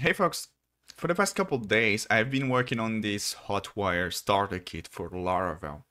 Hey folks, for the past couple days I've been working on this Hotwire starter kit for Laravel.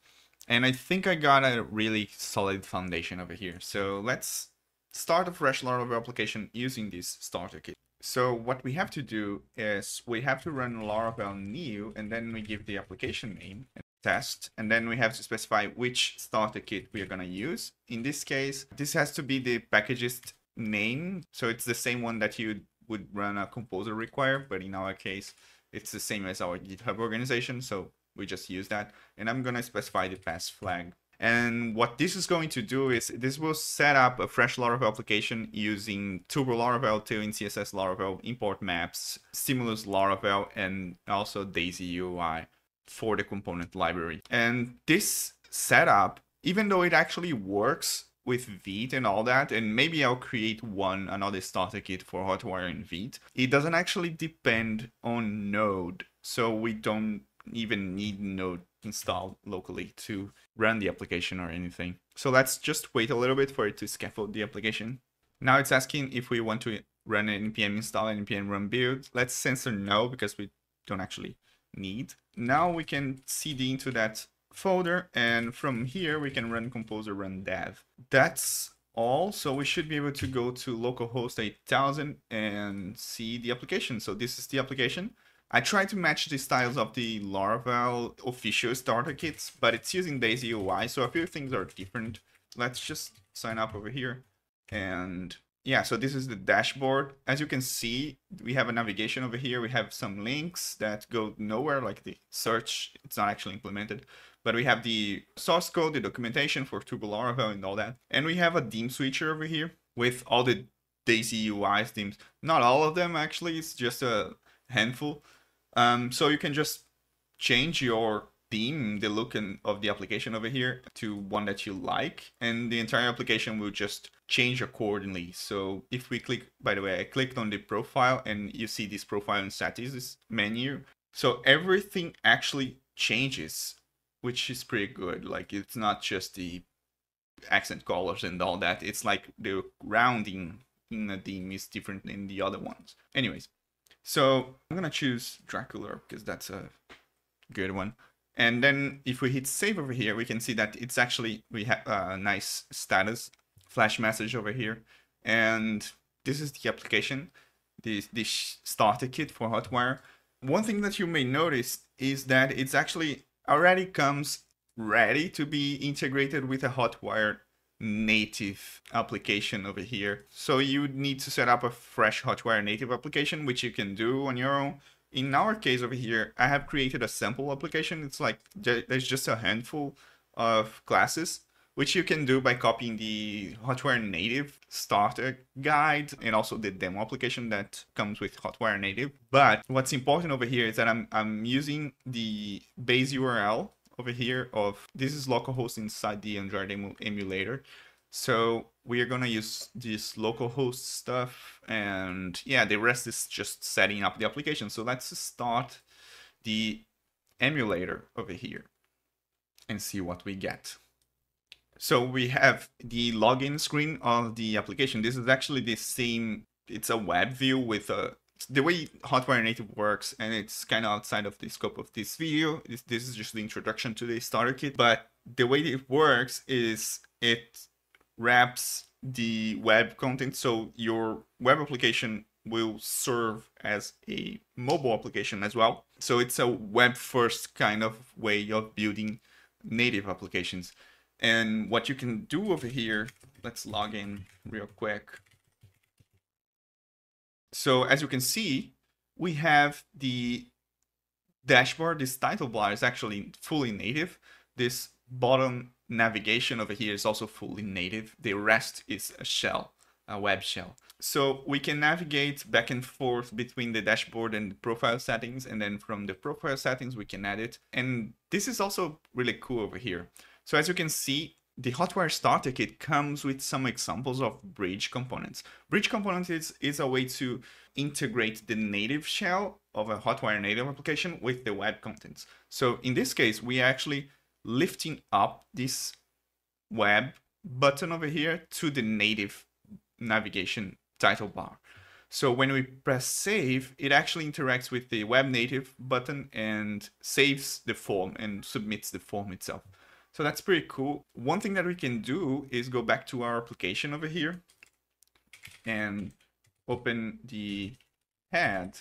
And I think I got a really solid foundation over here. So let's start a fresh Laravel application using this starter kit. So what we have to do is we have to run Laravel new and then we give the application name and test and then we have to specify which starter kit we are going to use. In this case, this has to be the packages name. So it's the same one that you would run a composer require, but in our case, it's the same as our GitHub organization. So we just use that. And I'm going to specify the pass flag. And what this is going to do is this will set up a fresh Laravel application using Turbo Laravel, Tailwind CSS Laravel, import maps, Stimulus Laravel, and also Daisy UI for the component library. And this setup, even though it actually works with Vite and all that, and maybe I'll create one another starter kit for Hotwire and Vite. It doesn't actually depend on Node, so we don't even need Node installed locally to run the application or anything. So let's just wait a little bit for it to scaffold the application. Now it's asking if we want to run an npm install and npm run build. Let's censor no because we don't actually need. Now we can cd into that folder and from here we can run composer run dev. That's all. So we should be able to go to localhost 8000 and see the application. So this is the application. I tried to match the styles of the Laravel official starter kits, but it's using Daisy UI, so a few things are different. Let's just sign up over here. And yeah, so this is the dashboard. As you can see, we have a navigation over here. We have some links that go nowhere, like the search, it's not actually implemented. But we have the source code, the documentation for Turbo Laravel and all that. And we have a theme switcher over here with all the Daisy UI themes. Not all of them, actually. It's just a handful. Um, so you can just change your theme, the look and, of the application over here to one that you like, and the entire application will just change accordingly. So if we click, by the way, I clicked on the profile and you see this profile and settings menu. So everything actually changes, which is pretty good. Like it's not just the accent colors and all that. It's like the rounding in the theme is different than the other ones. Anyways, so I'm gonna choose Dracula because that's a good one. And then if we hit save over here, we can see that it's actually, we have a uh, nice status flash message over here. And this is the application, this, this starter kit for Hotwire. One thing that you may notice is that it's actually already comes ready to be integrated with a Hotwire native application over here. So you need to set up a fresh Hotwire native application, which you can do on your own. In our case over here, I have created a sample application. It's like there's just a handful of classes, which you can do by copying the Hotwire native starter guide and also the demo application that comes with Hotwire native. But what's important over here is that I'm, I'm using the base URL over here of this is localhost inside the Android emulator. So we are gonna use this localhost stuff and yeah, the rest is just setting up the application. So let's start the emulator over here and see what we get. So we have the login screen of the application. This is actually the same, it's a web view with a the way Hotwire Native works, and it's kind of outside of the scope of this video. This, this is just the introduction to the starter kit, but the way it works is it wraps the web content so your web application will serve as a mobile application as well. So it's a web first kind of way of building native applications. And what you can do over here, let's log in real quick. So as you can see, we have the dashboard. This title bar is actually fully native. This bottom navigation over here is also fully native. The rest is a shell, a web shell. So we can navigate back and forth between the dashboard and the profile settings. And then from the profile settings, we can edit. And this is also really cool over here. So as you can see, the Hotwire Starter Kit comes with some examples of bridge components. Bridge components is, is a way to integrate the native shell of a Hotwire native application with the web contents. So in this case, we actually lifting up this web button over here to the native navigation title bar. So when we press save, it actually interacts with the web native button and saves the form and submits the form itself. So that's pretty cool. One thing that we can do is go back to our application over here and open the head.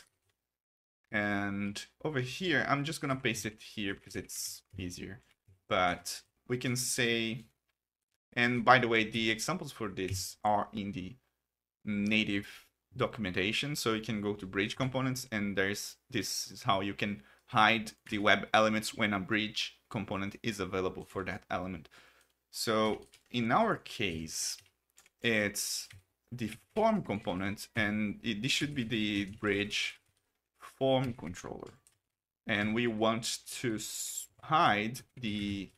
And over here, I'm just gonna paste it here because it's easier. But we can say, and by the way, the examples for this are in the native documentation. So you can go to bridge components and there's this is how you can hide the web elements when a bridge component is available for that element. So in our case, it's the form component and it, this should be the bridge form controller. And we want to hide the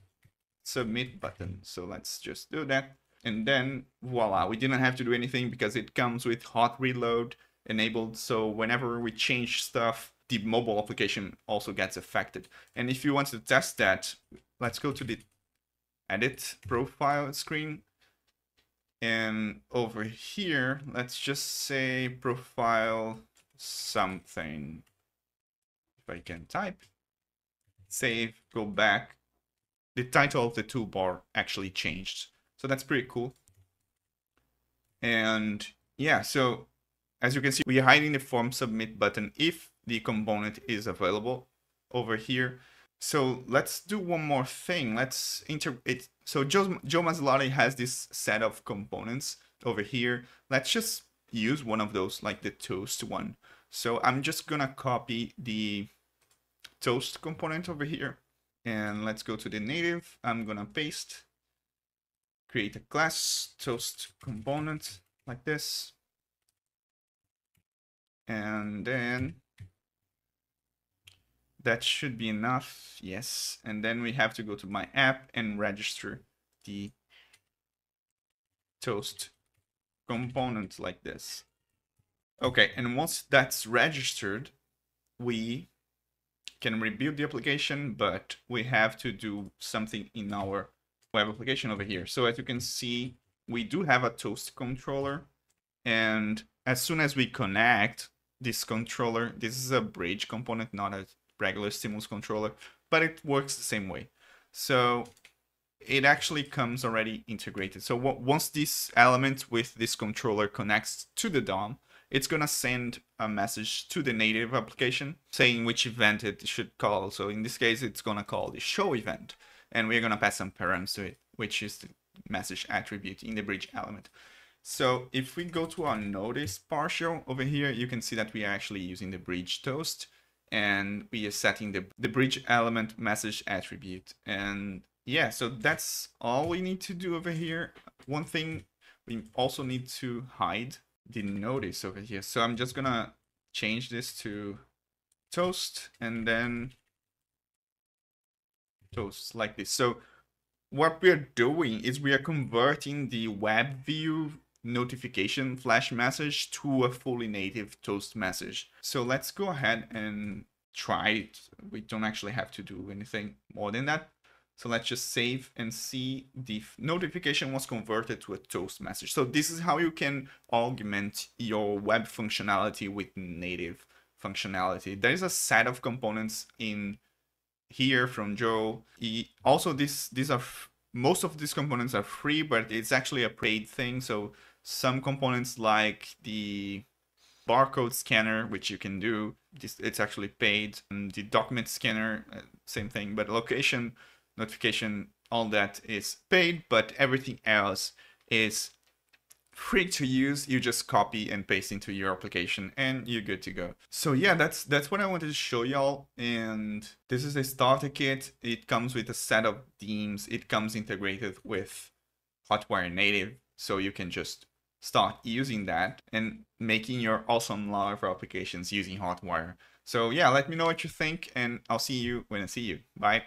submit button. So let's just do that. And then voila, we didn't have to do anything because it comes with hot reload enabled. So whenever we change stuff, the mobile application also gets affected. And if you want to test that, let's go to the edit profile screen. And over here, let's just say profile something. If I can type, save, go back. The title of the toolbar actually changed. So that's pretty cool. And yeah, so as you can see, we are hiding the form submit button if the component is available over here. So let's do one more thing. Let's integrate. So Joe, Joe Masilotti has this set of components over here. Let's just use one of those, like the toast one. So I'm just gonna copy the toast component over here. And let's go to the native. I'm gonna paste create a class toast component like this. And then that should be enough. Yes. And then we have to go to my app and register the toast component like this. Okay, and once that's registered, we can rebuild the application, but we have to do something in our web application over here. So as you can see, we do have a toast controller. And as soon as we connect this controller, this is a bridge component, not a regular stimulus controller, but it works the same way. So it actually comes already integrated. So once this element with this controller connects to the DOM, it's gonna send a message to the native application saying which event it should call. So in this case, it's gonna call the show event and we're going to pass some params to it, which is the message attribute in the bridge element. So if we go to our notice partial over here, you can see that we are actually using the bridge toast and we are setting the, the bridge element message attribute. And yeah, so that's all we need to do over here. One thing we also need to hide the notice over here. So I'm just gonna change this to toast and then toast like this. So what we're doing is we are converting the web view notification flash message to a fully native toast message. So let's go ahead and try it. We don't actually have to do anything more than that. So let's just save and see the notification was converted to a toast message. So this is how you can augment your web functionality with native functionality. There is a set of components in here from Joe. He, also, this these are most of these components are free, but it's actually a paid thing. So some components like the barcode scanner, which you can do, this, it's actually paid. And the document scanner, uh, same thing. But location notification, all that is paid, but everything else is free to use. You just copy and paste into your application and you're good to go. So yeah that's that's what i wanted to show y'all. And this is a starter kit. It comes with a set of themes. It comes integrated with hotwire native so you can just start using that and making your awesome laravel applications using hotwire. So yeah let me know what you think and i'll see you when i see you. Bye